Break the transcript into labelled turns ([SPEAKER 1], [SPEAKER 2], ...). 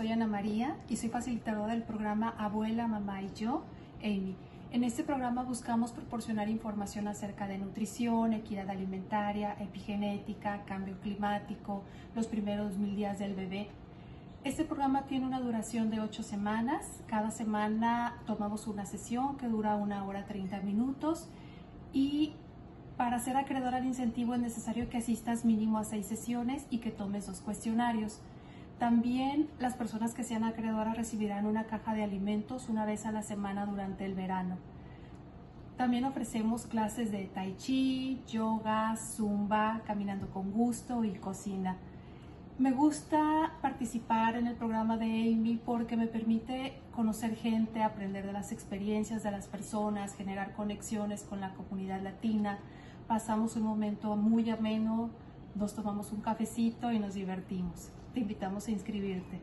[SPEAKER 1] Soy Ana María y soy facilitadora del programa Abuela, Mamá y Yo, Amy. En este programa buscamos proporcionar información acerca de nutrición, equidad alimentaria, epigenética, cambio climático, los primeros mil días del bebé. Este programa tiene una duración de ocho semanas. Cada semana tomamos una sesión que dura una hora 30 minutos y para ser acreedor al incentivo es necesario que asistas mínimo a seis sesiones y que tomes dos cuestionarios. También las personas que sean acreedoras recibirán una caja de alimentos una vez a la semana durante el verano. También ofrecemos clases de tai chi, yoga, zumba, caminando con gusto y cocina. Me gusta participar en el programa de Amy porque me permite conocer gente, aprender de las experiencias de las personas, generar conexiones con la comunidad latina. Pasamos un momento muy ameno, nos tomamos un cafecito y nos divertimos. Te invitamos a inscribirte.